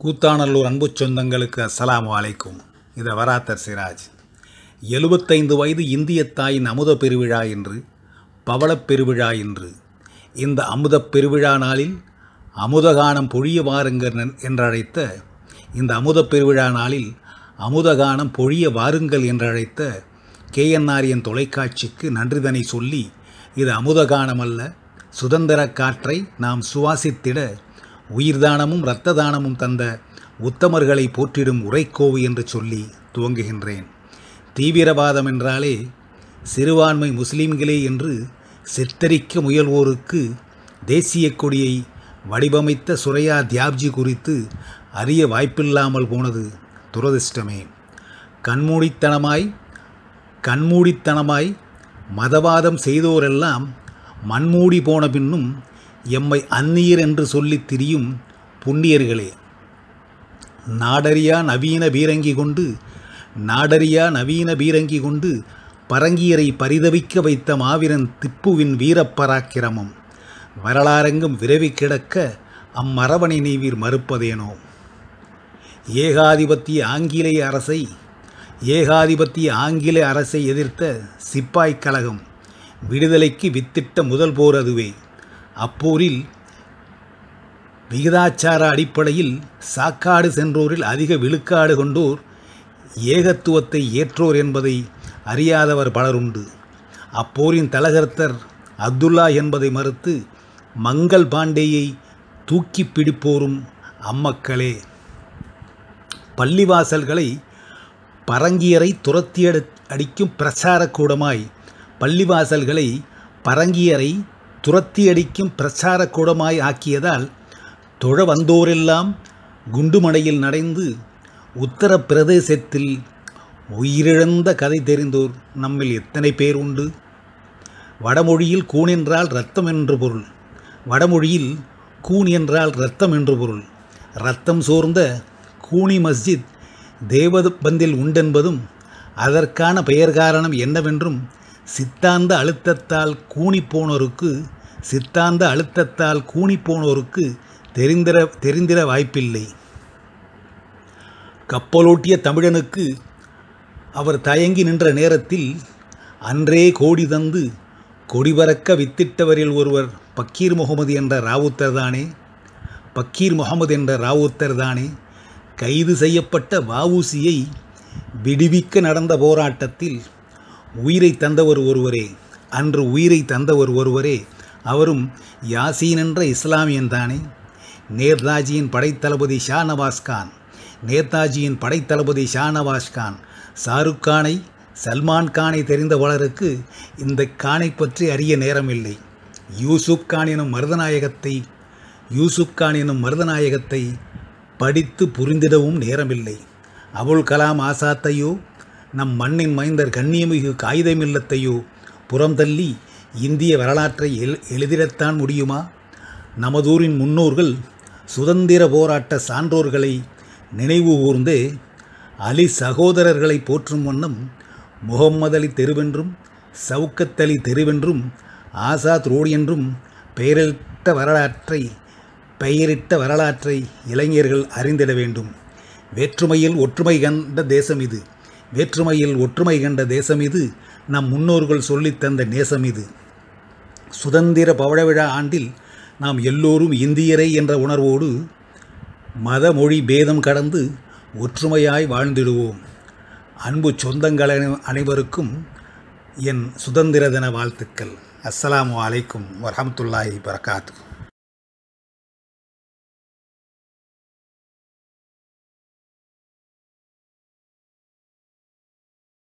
கூத்தானல்லூர் அன்பு சொந்தங்களுக்கு அஸ்லாம் அலைக்கும். இது வராத்தர் சிராஜ். எழுபத்தைந்து வயது இந்திய தாயின் அமுத பெருவிழா என்று பவளப் பெருவிழா என்று இந்த அமுத பெருவிழா நாளில் அமுதகானம் பொழிய வாருங்கள் என்றழைத்த இந்த அமுத பெருவிழா நாளில் அமுதகானம் பொழிய வாருங்கள் என்றழைத்த கேஎன்ஆரியன் தொலைக்காட்சிக்கு நன்றிதனை சொல்லி இது அமுதகானம் அல்ல சுதந்திர காற்றை நாம் சுவாசித்திட உயிர்தானமும் இரத்த தானமும் தந்த உத்தமர்களை போற்றிடும் உரைக்கோவு என்று சொல்லி துவங்குகின்றேன். தீவிரவாதம் என்றாலே சிறுபான்மை முஸ்லீம்களே என்று சித்தரிக்க முயல்வோருக்கு தேசிய கொடியை வடிவமைத்த சுரையா தியாப்ஜி குறித்து அறிய வாய்ப்பில்லாமல் போனது துரதிர்ஷ்டமே. கண்மூடித்தனமாய் கண்மூடித்தனமாய் மதவாதம் செய்தோரெல்லாம் மண்மூடி போன பின்னும் எம்மை அந்நியர் என்று சொல்லித் திரியும் புண்ணியர்களே நாடறியா நவீன பீரங்கி கொண்டு நாடறியா நவீன பீரங்கி கொண்டு பரங்கியரை பரிதவிக்க வைத்த மாவீரன் திப்புவின் வீரப்பராக்கிரமம் வரலாறெங்கும் விரவி கிடக்க அம்மரவணை நீவீர் மறுப்பதேனோ? ஏகாதிபத்திய ஆங்கிலேய அரசை ஏகாதிபத்திய ஆங்கில அரசை எதிர்த்த சிப்பாய்க் கழகம் விடுதலைக்கு வித்திட்ட முதல் போர் அதுவே. அப்போரில் விகிதாச்சார அடிப்படையில் சாக்காடு சென்றோரில் அதிக விழுக்காடு கொண்டோர் ஏகத்துவத்தை ஏற்றோர் என்பதை அறியாதவர் பலருண்டு அப்போரின் தலகர்த்தர் அப்துல்லா என்பதை மறுத்து மங்கள் பாண்டேயை தூக்கி பிடிப்போரும் அம்மக்களே. பள்ளிவாசல்களை பரங்கியரை துரத்தி அடிக்கும் பிரச்சாரக்கூடமாய் பள்ளிவாசல்களை பரங்கியரை துரத்தியடிக்கும் பிரச்சார கூடமாய் ஆக்கியதால் தொழ வந்தோரெல்லாம் குண்டுமடையில் நடைந்து உத்தரப்பிரதேசத்தில் உயிரிழந்த கதை தெரிந்தோர் நம்மில் எத்தனை பேர் உண்டு? வடமொழியில் கூன் என்றால் ரத்தம் என்று பொருள். வடமொழியில் கூன் என்றால் ரத்தம் என்று பொருள். ரத்தம் சோர்ந்த கூனி மஸ்ஜித் தேவபந்தில் உண்டென்பதும் அதற்கான பெயர் காரணம் என்னவென்றும் சித்தாந்த அழுத்தத்தால் கூனி போனோருக்கு சித்தாந்த அழுத்தத்தால் கூனி போனோருக்கு தெரிந்திர தெரிந்திர வாய்ப்பில்லை. கப்பலோட்டிய தமிழனுக்கு அவர் தயங்கி நின்ற நேரத்தில் அன்றே கோடி தந்து கொடி பறக்க வித்திட்டவரில் ஒருவர் பக்கீர் முகமது என்ற ராவுத்தர் தானே? பக்கீர் முகமது என்ற ராவுத்தர் தானே? கைது செய்யப்பட்ட வவுசியை விடுவிக்க நடந்த போராட்டத்தில் உயிரை தந்தவர் ஒருவரே. அன்று உயிரை தந்தவர் ஒருவரே. அவரும் யாசீன் என்ற இஸ்லாமியன் தானே. நேர்தாஜியின் படைத்தளபதி ஷா நவாஸ் கான். நேதாஜியின் படைத்தளபதி ஷா நவாஸ் கான். ஷாருக் கானை சல்மான் கானை தெரிந்த வளருக்கு இந்த கானை பற்றி அறிய நேரமில்லை. யூசுப் கான் எனும் மருதநாயகத்தை யூசுப் கான் எனும் மருதநாயகத்தை படித்து புரிந்திடவும் நேரமில்லை. அபுல் கலாம் ஆசாத்தையோ நம் மண்ணின் மைந்தர் கண்ணியமிகு காகிதமில்லத்தையோ புறம் தள்ளி இந்திய வரலாற்றை எல் எழுதிடத்தான் முடியுமா? நமதூரின் முன்னோர்கள் சுதந்திர போராட்ட சான்றோர்களை நினைவு கூர்ந்து அலி சகோதரர்களை போற்றும் வண்ணம் முகம்மது அலி தெருவென்றும் சவுக்கத் அலி தெருவென்றும் ஆசாத் ரோடு என்றும் பெயரிட்ட வரலாற்றை பெயரிட்ட வரலாற்றை இளைஞர்கள் அறிந்திட வேண்டும். வேற்றுமையில் ஒற்றுமை கண்ட தேசம் இது. வேற்றுமையில் ஒற்றுமை கண்ட தேசம் இது. நம் முன்னோர்கள் சொல்லித் தந்த நேசம் இது. சுதந்திர பவழவிழா ஆண்டில் நாம் எல்லோரும் இந்தியரை என்ற உணர்வோடு மத மொழி பேதம் கடந்து ஒற்றுமையாய் வாழ்ந்திடுவோம். அன்பு சொந்தங்கள் அனைவருக்கும் என் சுதந்திர தின வாழ்த்துக்கள். அஸ்ஸலாமு அலைக்கும் வரமத்துல்லாஹி வரகாத்து